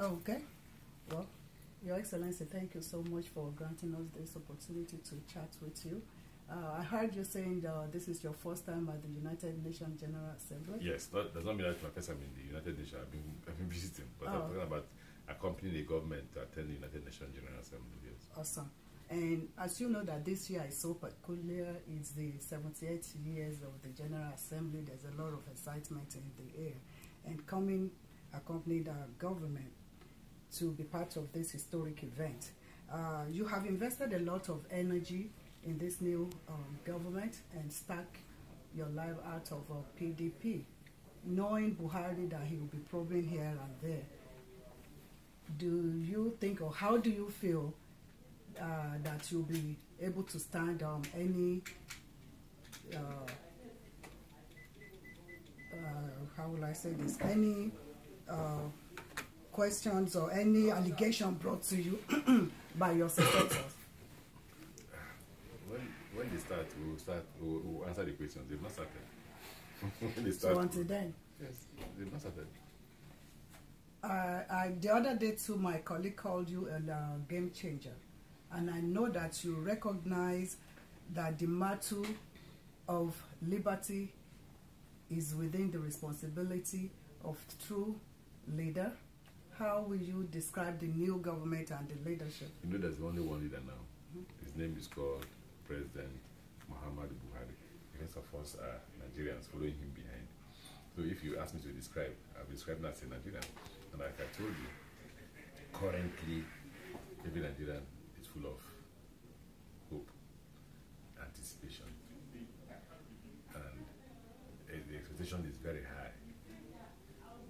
Okay. Well, Your Excellency, thank you so much for granting us this opportunity to chat with you. Uh, I heard you saying uh, this is your first time at the United Nations General Assembly. Yes, that does not mean that's my first time in the United Nations. I've been, I've been visiting, but I'm Oh. talking about accompanying the government to attend the United Nations General Assembly. Yes. Awesome. And as you know that this year is so peculiar, it's the 78th years of the General Assembly. There's a lot of excitement in the air. And coming accompanied our government to be part of this historic event. Uh, you have invested a lot of energy in this new um, government and stuck your life out of uh, PDP, knowing Buhari that he will be probing here and there. Do you think, or how do you feel uh, that you'll be able to stand um, any, uh, uh, how will I say this, any uh, questions or any allegation brought to you by your successors? When when they start, we will start. We will, we will answer the questions. They've not started. start, So until then, yes, they've not started. uh, I, the other day too, my colleague called you a uh, game changer, and I know that you recognize that the matter of liberty is within the responsibility of true leader. How will you describe the new government and the leadership? You know, there's only one leader now. His name is called President Muhammadu Buhari. The rest of us are Nigerians following him behind. So if you ask me to describe, I'll describe him as a Nigerian. And like I told you, currently every Nigerian is full of hope, anticipation, and the expectation is very high.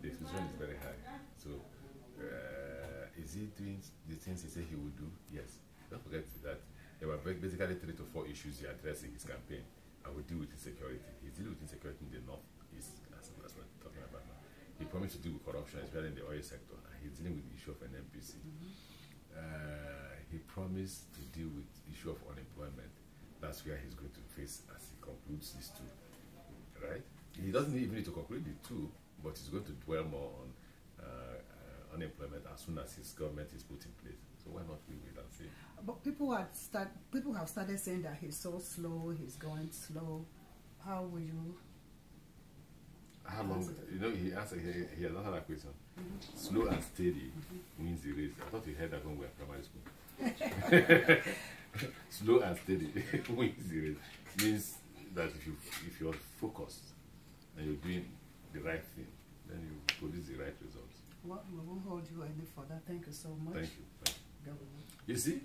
The expectation is very high. So, he doing the things he said he would do? Yes. Don't forget that there were basically three to four issues he addressed in his campaign. I will deal with insecurity. He's dealing with insecurity in the northeast, as that's what we're talking about now. He promised to deal with corruption, especially in the oil sector, and he's dealing with the issue of NNPC. Uh, he promised to deal with the issue of unemployment. That's where he's going to face as he concludes these two. Right? He doesn't even need to conclude the two, but he's going to dwell more on uh, unemployment as soon as his government is put in place. So why not we wait and see? But people had start, people have started saying that he's so slow, he's going slow. How will you? How long? You know, he answered. He, he has answered that question. Mm-hmm. Slow and steady wins the race. I thought he heard that when we were primary school. Slow and steady wins the race means that if you if you're focused and you're doing the right thing, then you produce the right results. Well, we won't hold you any further. Thank you so much. Thank you. Thank you. You see,